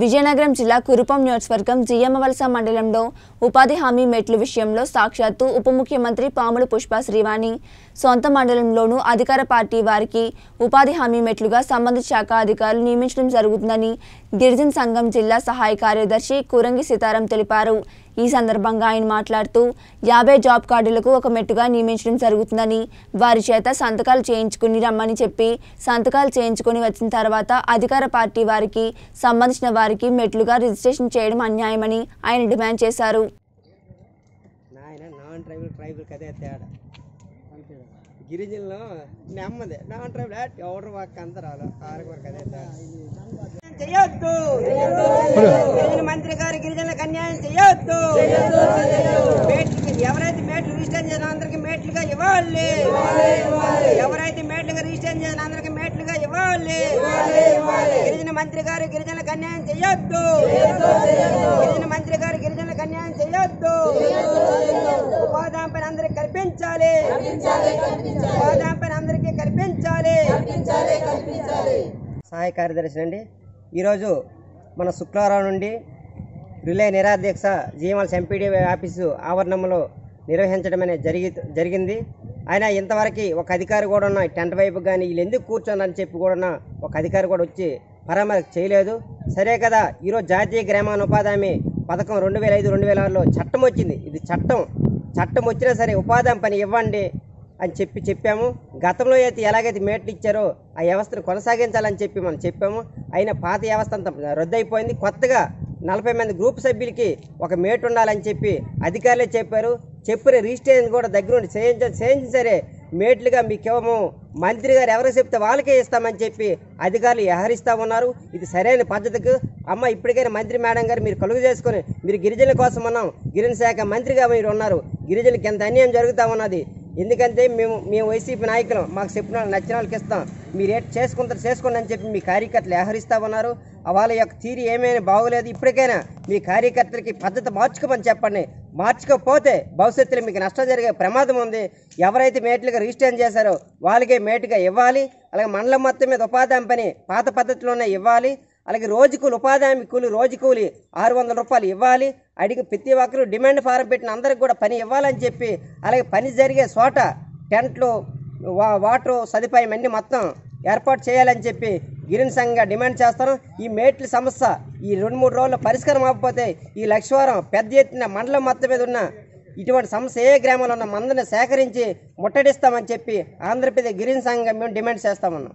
విజయనగరం జిల్లా కురుపం నియోజకవర్గం జియ్యమ్మవలస మండలంలో ఉపాధి హామీ మెట్లు విషయంలో సాక్షాత్తు ఉప ముఖ్యమంత్రి పాముల పుష్ప శ్రీవాణి సొంత మండలంలోనూ అధికార పార్టీ వారికి ఉపాధి హామీ మెట్లుగా సంబంధిత శాఖ అధికారులు నియమించడం జరుగుతుందని గిరిజన సంఘం జిల్లా సహాయ కార్యదర్శి కురంగి సీతారాం తెలిపారు. ఈ సందర్భంగా ఆయన మాట్లాడుతూ యాభై జాబ్ కార్డులకు ఒక మెట్టుగా నియమించడం జరుగుతుందని వారి చేత సంతకాలు చేయించుకుని రమ్మని చెప్పి సంతకాలు చేయించుకుని వచ్చిన తర్వాత అధికార పార్టీ వారికి సంబంధించిన వారికి మెట్లుగా రిజిస్ట్రేషన్ చేయడం అన్యాయమని ఆయన డిమాండ్ చేశారు. గిరిజనులు నెమ్మది. నాన్ ట్రైబుల్ ఎవరు వాక్ అందరు ఆరుగురు కదే చేయొద్దు. మంత్రి గారు గిరిజనులకు అన్యాయం చేయొద్దు. ఎవరైతే మేట్లు రిజిస్టర్ చేసిన అందరికి మేట్లుగా ఇవ్వాలి. ఎవరైతే మేట్లుగా రిజిస్టర్ చేసిన అందరికి మేట్లుగా ఇవ్వాలి. గిరిజన మంత్రి గారు గిరిజనులకు అన్యాయం చేయొద్దు. గిరిజన మంత్రి గారు గిరిజనులకు అన్యాయం చేయొద్దు. ఉపాధి పైన అందరికి కల్పించాలి. ఉపాధి పైన అందరికీ కల్పించాలి. సహాయ కార్యదర్శి అండి. ఈరోజు మన శుక్రవారం నుండి రిలే నిరాధ్యక్ష జీఎంఎల్స్ ఎంపీడీ ఆఫీసు ఆవరణంలో నిర్వహించడం అనేది జరిగి జరిగింది. ఆయన ఇంతవరకు ఒక అధికారి కూడా ఉన్న టెంట్ వైపు కానీ వీళ్ళు ఎందుకు కూర్చోనని చెప్పి కూడా ఉన్న ఒక అధికారి కూడా వచ్చి పరామర్శ చేయలేదు. సరే కదా ఈరోజు జాతీయ గ్రామీణ ఉపాధి హామీ పథకం రెండు వేల ఐదు రెండు వేల ఆరులో చట్టం వచ్చింది. ఇది చట్టం. చట్టం వచ్చినా సరే ఉపాధి పని ఇవ్వండి అని చెప్పి చెప్పాము. గతంలో అయితే ఎలాగైతే మేట్లు ఇచ్చారో ఆ వ్యవస్థను కొనసాగించాలని చెప్పి మనం చెప్పాము. అయినా పాత వ్యవస్థ అంతా రద్దయిపోయింది. కొత్తగా నలభై మంది గ్రూప్ సభ్యులకి ఒక మేట్ ఉండాలని చెప్పి అధికారులే చెప్పారు. చెప్పిన రిజిస్ట్రేషన్ కూడా దగ్గరుండి చేయించ చేయించి సరే మేట్లుగా మీకు ఇవ్వము మంత్రి గారు ఎవరికి చెప్తే వాళ్ళకే ఇస్తామని చెప్పి అధికారులు వ్యవహరిస్తూ ఉన్నారు. ఇది సరైన పద్ధతికి అమ్మ ఇప్పటికైనా మంత్రి మేడం గారు మీరు కలుగు చేసుకొని మీరు గిరిజనుల కోసం ఉన్నాం గిరిజన శాఖ మంత్రిగా మీరు ఉన్నారు. గిరిజనులకి ఎంత అన్యాయం జరుగుతూ ఉన్నది? ఎందుకంటే మేము మేము వైసీపీ నాయకులు. మాకు చెప్పిన వాళ్ళు నచ్చిన వాళ్ళకి ఇస్తాం. మీరు ఏ చేసుకుంటారు చేసుకోండి అని చెప్పి మీ కార్యకర్తలు వ్యవహరిస్తూ ఉన్నారు. వాళ్ళ యొక్క తీరు ఏమైనా బాగోలేదు ఇప్పటికైనా మీ కార్యకర్తలకి పద్ధతి మార్చుకోమని చెప్పండి. మార్చుకోకపోతే భవిష్యత్తులో మీకు నష్టం జరిగే ప్రమాదం ఉంది. ఎవరైతే మేట్లుగా రిజిస్టర్ చేశారో వాళ్ళకే మేటుగా ఇవ్వాలి. అలాగే మండలం మొత్తం మీద ఉపాధి హామీ పని పాత పద్ధతిలోనే ఇవ్వాలి. అలాగే రోజు కూలి ఉపాధి హామీ కూలి రోజు కూలి ఆరు వందల రూపాయలు ఇవ్వాలి. అడిగి ప్రతి ఒక్కరు డిమాండ్ ఫారం పెట్టిన అందరికి కూడా పని ఇవ్వాలని చెప్పి అలాగే పని జరిగే చోట టెంట్లు వా వాటర్ సదుపాయం అన్ని మొత్తం ఏర్పాటు చేయాలని చెప్పి గిరిజన సంఘంగా డిమాండ్ చేస్తాను ఈ మేట్ల సమస్య ఈ రెండు మూడు రోజుల్లో పరిష్కారం అవ్వకపోతే ఈ లక్షవారం పెద్ద ఎత్తున మండలం మొత్తం మీద ఉన్న ఇటువంటి సమస్య ఏ గ్రామంలో ఉన్న మందుని సేకరించి ముట్టడిస్తామని చెప్పి ఆంధ్రప్రదేశ్ గిరిజన సంఘంగా మేము డిమాండ్ చేస్తామన్నాం.